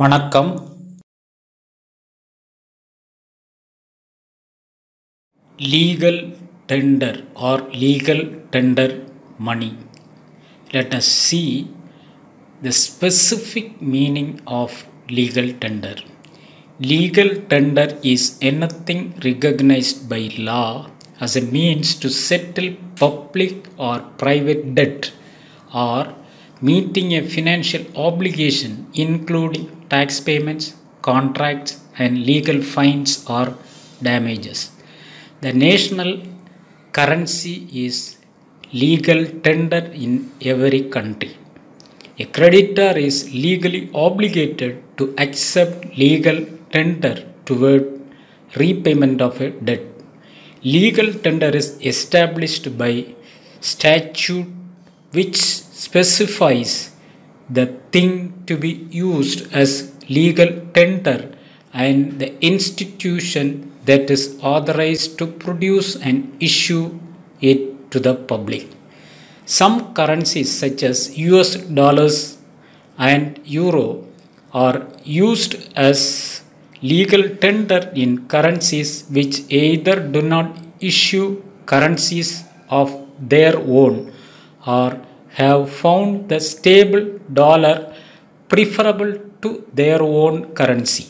வணக்கம் legal tender or legal tender money let us see the specific meaning of legal tender legal tender is anything recognized by law as a means to settle public or private debt or meeting a financial obligation including tax payments contracts and legal fines or damages the national currency is legal tender in every country. A creditor is legally obligated to accept legal tender toward repayment of a debt. Legal tender is established by statute which specifies the thing to be used as legal tender and the institution that is authorized to produce and issue it to the public. Some currencies such as US dollars and euro are used as legal tender in currencies which either do not issue currencies of their own or have found the stable dollar preferable to their own currency.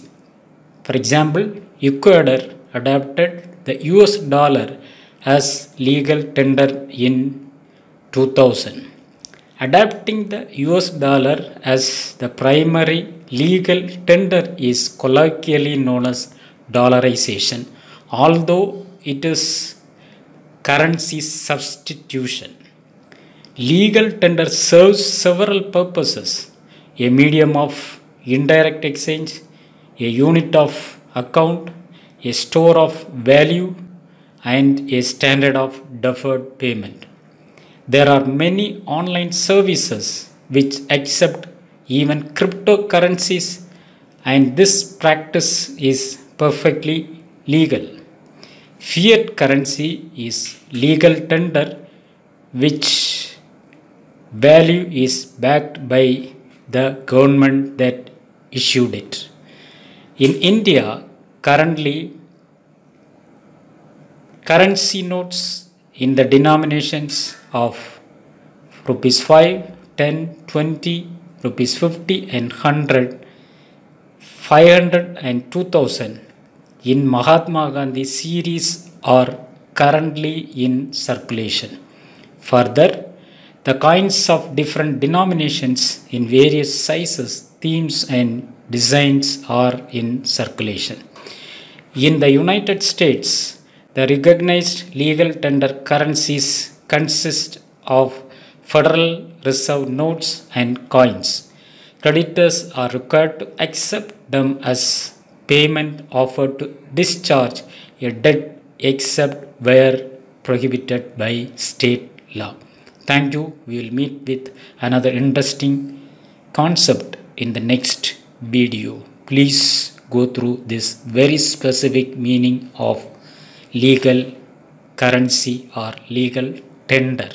For example, Ecuador adopted the US dollar as legal tender in 2000. Adapting the US dollar as the primary legal tender is colloquially known as dollarization, although it is currency substitution. Legal tender serves several purposes a medium of indirect exchange, a unit of account, a store of value, and a standard of deferred payment. There are many online services which accept even cryptocurrencies, and this practice is perfectly legal. Fiat currency is legal tender, which value is backed by the government that issued it. In India, currently, currency notes in the denominations of rupees 5, 10, 20, rupees 50, and 100, 500, and 2000 in Mahatma Gandhi series are currently in circulation. Further, the coins of different denominations in various sizes, themes, and designs are in circulation. In the United States, the recognized legal tender currencies consist of Federal Reserve notes and coins. Creditors are required to accept them as payment offered to discharge a debt except where prohibited by state law. Thank you. We will meet with another interesting concept in the next video. Please go through this very specific meaning of legal currency or legal tender.